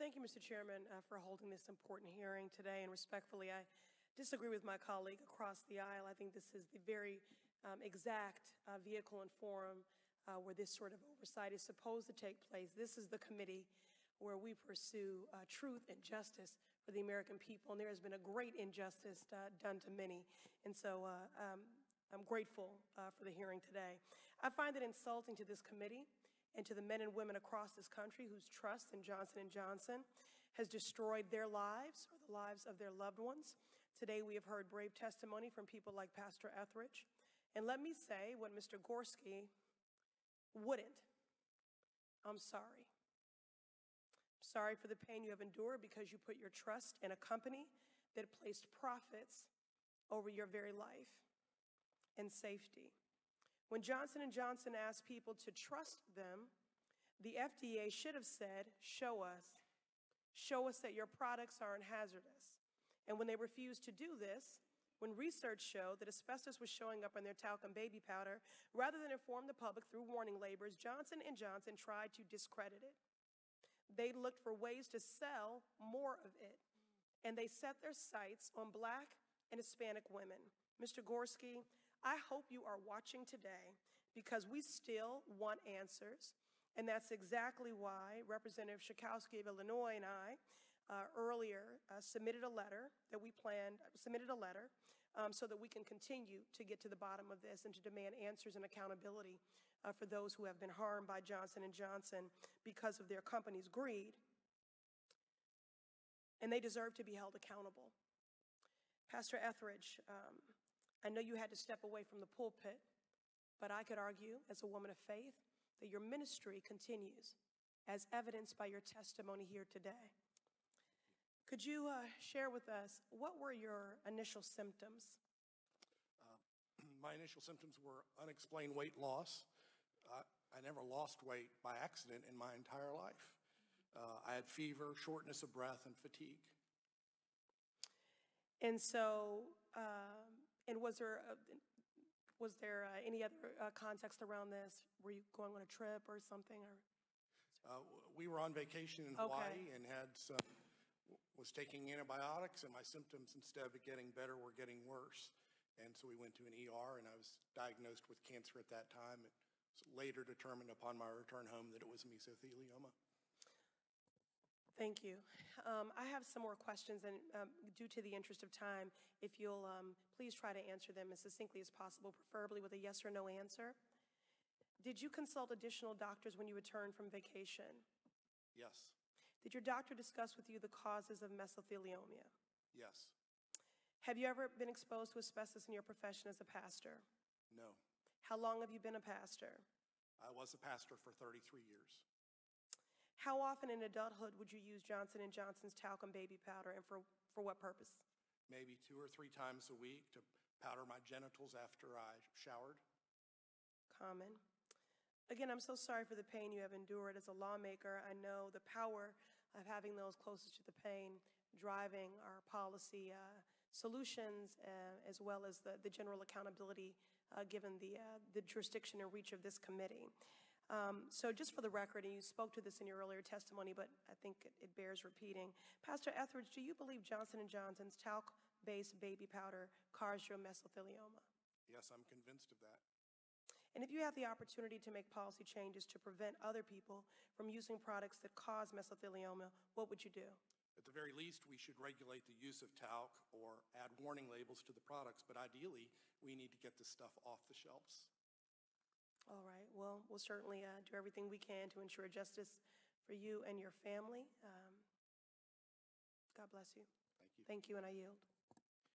Thank you, Mr. Chairman, uh, for holding this important hearing today, and respectfully, I disagree with my colleague across the aisle. I think this is the very um, exact uh, vehicle and forum uh, where this sort of oversight is supposed to take place. This is the committee where we pursue uh, truth and justice for the American people, and there has been a great injustice uh, done to many. And so uh, um, I'm grateful uh, for the hearing today. I find it insulting to this committee and to the men and women across this country whose trust in Johnson & Johnson has destroyed their lives or the lives of their loved ones. Today we have heard brave testimony from people like Pastor Etheridge. And let me say what Mr. Gorsky wouldn't. I'm sorry. I'm sorry for the pain you have endured because you put your trust in a company that placed profits over your very life and safety. When Johnson & Johnson asked people to trust them, the FDA should have said, show us. Show us that your products aren't hazardous. And when they refused to do this, when research showed that asbestos was showing up in their talcum baby powder, rather than inform the public through warning labels, Johnson & Johnson tried to discredit it. They looked for ways to sell more of it, and they set their sights on black and Hispanic women. Mr. Gorsky, I hope you are watching today because we still want answers. And that's exactly why Representative Schakowsky of Illinois and I uh, earlier uh, submitted a letter that we planned, submitted a letter um, so that we can continue to get to the bottom of this and to demand answers and accountability uh, for those who have been harmed by Johnson & Johnson because of their company's greed. And they deserve to be held accountable. Pastor Etheridge, um, I know you had to step away from the pulpit, but I could argue, as a woman of faith, that your ministry continues, as evidenced by your testimony here today. Could you uh, share with us what were your initial symptoms? Uh, my initial symptoms were unexplained weight loss. Uh, I never lost weight by accident in my entire life. Uh, I had fever, shortness of breath, and fatigue. And so, um, and was there, uh, was there uh, any other uh, context around this? Were you going on a trip or something, or? Uh, we were on vacation in Okay. Hawaii and had some, was taking antibiotics, and my symptoms, instead of getting better, were getting worse. And so we went to an ER, and I was diagnosed with cancer at that time. It was later determined upon my return home that it was mesothelioma. Thank you. Um, I have some more questions, and um, due to the interest of time, if you'll um, please try to answer them as succinctly as possible, preferably with a yes or no answer. Did you consult additional doctors when you returned from vacation? Yes, Did your doctor discuss with you the causes of mesothelioma? yes, Have you ever been exposed to asbestos in your profession as a pastor? no. How long have you been a pastor? I was a pastor for 33 years. How often in adulthood would you use Johnson & Johnson's talcum baby powder, and for, for what purpose? maybe two or three times a week to powder my genitals after I showered. Common. Again, I'm so sorry for the pain you have endured. As a lawmaker, I know the power of having those closest to the pain driving our policy uh, solutions, uh, as well as the, the general accountability uh, given the, uh, the jurisdiction and reach of this committee. Um, so just for the record, and you spoke to this in your earlier testimony, but I think it, it bears repeating. Pastor Etheridge, do you believe Johnson & Johnson's talc-based baby powder caused your mesothelioma? Yes, I'm convinced of that. And if you have the opportunity to make policy changes to prevent other people from using products that cause mesothelioma, what would you do? At the very least, we should regulate the use of talc or add warning labels to the products, but ideally, we need to get this stuff off the shelves. All right, well, we'll certainly uh, do everything we can to ensure justice for you and your family. Um, God bless you. Thank you. Thank you, and I yield.